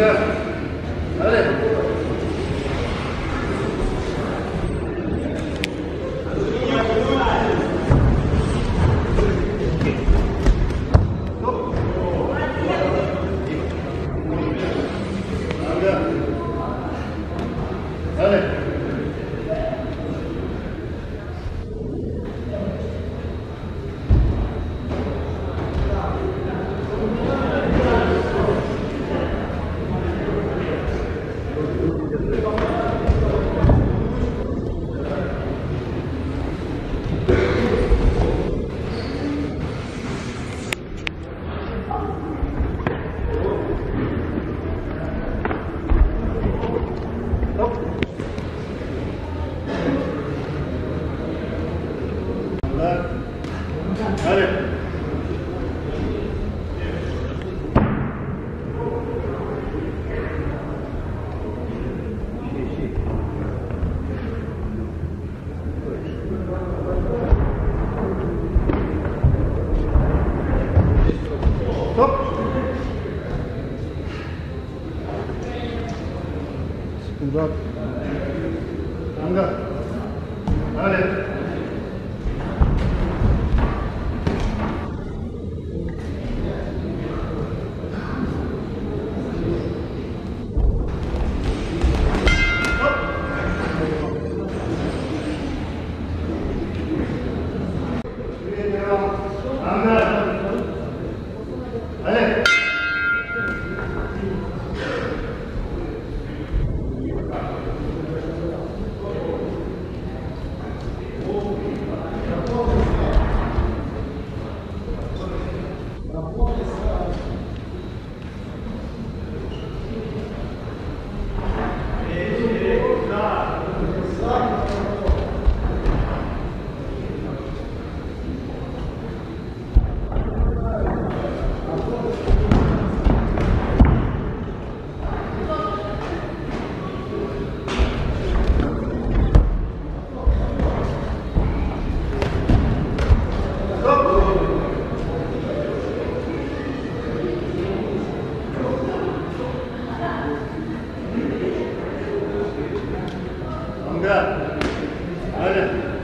Yeah. Uzat. Kanka. Hadi. Hadi. Aynen.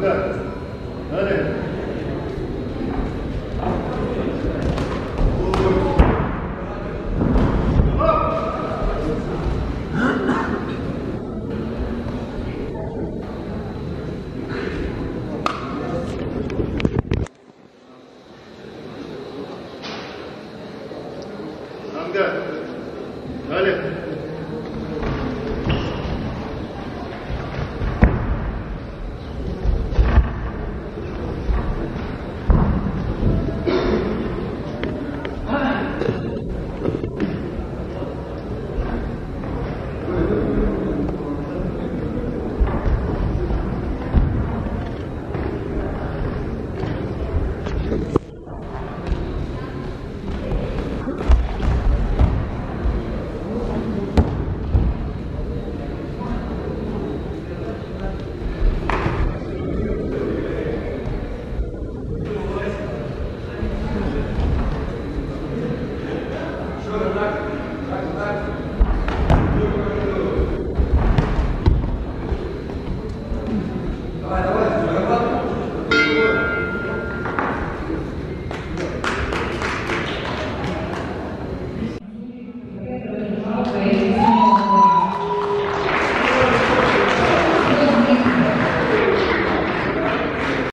Look.